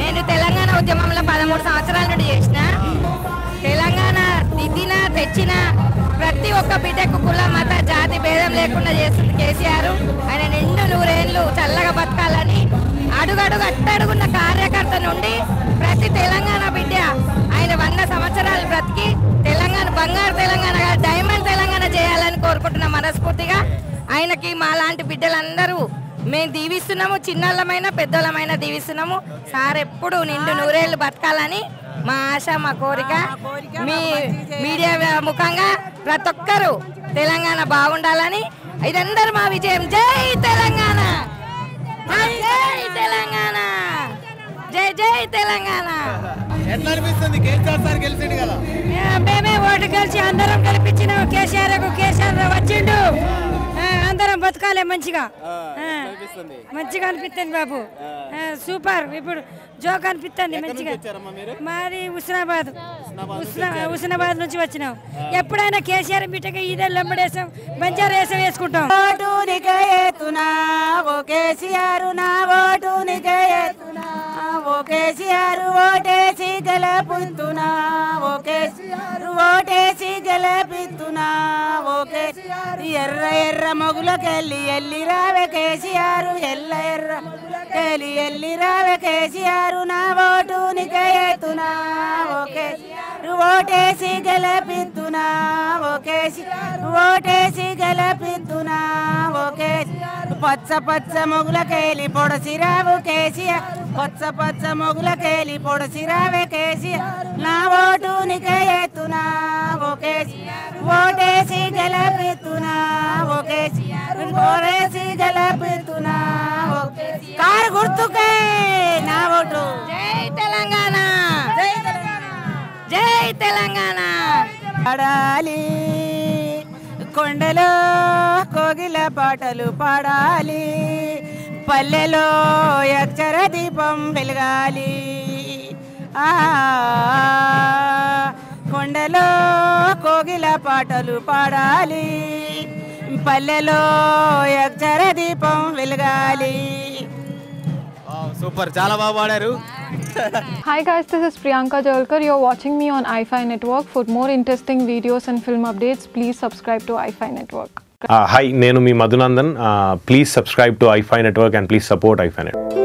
నేను తెలంగాణ ఉద్యమంలో పదమూడు సంవత్సరాల నుండి చేసిన. తెలంగాణ దిద్దిన తెచ్చిన ప్రతి ఒక్క బిడ్డకు కుల మత జాతి భేదం లేకుండా చేస్తుంది కేసీఆర్. ఆయన నిండు నూరేళ్ళు చల్లగా బతకాలని అడుగడుగు అట్టడుగున్న కార్యకర్త నుండి ప్రతి తెలంగాణ బిడ్డ ఆయన వంద సంవత్సరాలు బ్రతికి తెలంగాణ బంగారు తెలంగాణ డైమండ్ తెలంగాణ చేయాలని కోరుకుంటున్న మనస్ఫూర్తిగా ఆయనకి మా లాంటి బిడ్డలందరూ మేము దీవిస్తున్నాము చిన్నోళ్ళమైన పెద్దోళ్ళమైన దీవిస్తున్నాము. సార్ ఎప్పుడు నిండు నూరేళ్ళు బతకాలని మా ఆశ మా కోరిక. మీ మీడియా ముఖంగా ప్రతి ఒక్కరూ తెలంగాణ బాగుండాలని. ఇదందరూ మా విజయం. జై తెలంగాణ! జై జై తెలంగాణ! జై జై తెలంగాణ! మేమే ఓటు కలిసి అందరం కల్పించినాం. కేసీఆర్ కేసీఆర్ వచ్చిండు. మంచిగా. మంచిగా అనిపిస్తుంది బాబు. ఆ, సూపర్. ఇప్పుడు జోక్ అనిపిస్తుంది మంచిగా. మాది హుస్నాబాద్. హుస్నా హుస్నాబాద్ నుంచి వచ్చినాం. ఎప్పుడైనా కేసీఆర్ బిడ్డగా ఇదే లెంబడేసాం బంజారా వేసం వేసుకుంటాం. కేసీఆర్ నా ఓ కేసీఆర్ ఓటేసి గెలపుతున్నా ఓ కేసీఆర్ ఓటేసి గెలపిస్తున్నా ఓ కేసీఆర్ ఎర్ర ఎర్ర మొగులకెళ్ళి ఎల్లి రావే కేసీఆర్ ఎల్ల ఎర్ర కెళ్ళి ఎల్లి రావే కేసీఆర్ నా ఓటు నీకే ఎత్తునా ఓ కేసీఆర్ ఓటేసి గెలపిస్తున్నా ఓ కేసీఆర్ ఓటేసి గెలపిస్తున్నా ఓ కేసీఆర్ పచ్చ పచ్చ మొగులకేలి పొడసిరావు కేసీఆర్ పచ్చ పచ్చ మొగులకేలి పొడసిరావే కేసీఆర్ నా ఓటు నీకే ఎత్తునా ఓ కేసీఆర్ ఓటేసి గెలపిస్తున్నా ఓ కేసీఆర్ ఓటేసి కేసీఆర్ కారు గుర్తుకే నా ఓటు. జై తెలంగాణ. జై తెలంగాణ. జై తెలంగాణ. పాడాలి. కొండలో కోగిల పాటలు పాడాలి. పల్లెలో అక్షర దీపం వెలగాలి. కొండలో కోగిల పాటలు పాడాలి. పల్లెలో అక్షర దీపం వెలగాలి. సూపర్ చాలా బాగా పాడారు Hi guys, this is Priyanka Jalkar. You're watching me on iFi Network. For more interesting videos and film updates, please subscribe to iFi Network. Hi నేను మీ Madhunandan please subscribe to iFi network and please support iFi network